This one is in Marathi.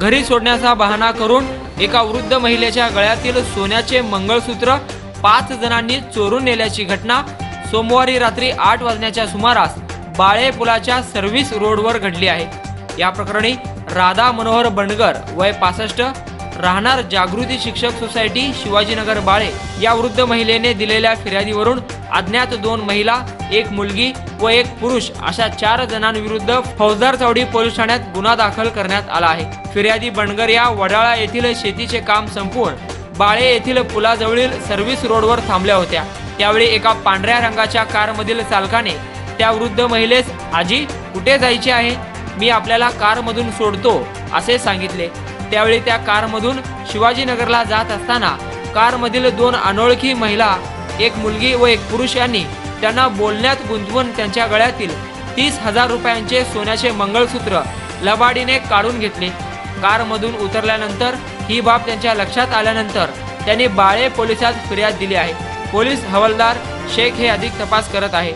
घरी सोडण्याचा बहाणा करून एका वृद्ध महिलेच्या गळ्यातील सोन्याचे मंगळसूत्र पाच जणांनी चोरून नेल्याची घटना सोमवारी रात्री आठ वाजण्याच्या सुमारास बाळे पुलाच्या सर्व्हिस रोडवर घडली आहे. या प्रकरणी राधा मनोहर बंडगर वय पासष्ट राहणार जागृती शिक्षक सोसायटी शिवाजीनगर बाळे या वृद्ध महिलेने दिलेल्या फिर्यादीवरून अज्ञात दोन महिला एक मुलगी व एक पुरुष अशा चार जणांविरुद्ध फौजदार चौडी पोलीस ठाण्यात गुन्हा दाखल करण्यात आला आहे. फिर्यादी बनगर या वडाळा येथील शेतीचे काम संपवून बाळे येथील पुलाजवळील सर्व्हिस रोडवर थांबल्या होत्या. त्यावेळी एका पांढऱ्या रंगाच्या कारमधील चालकाने त्या वृद्ध महिलेस आजी कुठे जायचे आहे? मी आपल्याला कारमधून सोडतो असे सांगितले. त्यावेळी त्या कारमधून शिवाजीनगरला जात असताना कारमधील दोन अनोळखी महिला एक मुलगी व एक पुरुष यांनी त्यांना बोलण्यात गुंतवून त्यांच्या गळ्यातील तीस हजार रुपयांचे सोन्याचे मंगळसूत्र लबाडीने काढून घेतले. कारमधून उतरल्यानंतर ही बाब त्यांच्या लक्षात आल्यानंतर त्यांनी बाळे पोलिसात फिर्याद दिली आहे. पोलीस हवालदार शेख हे अधिक तपास करत आहे.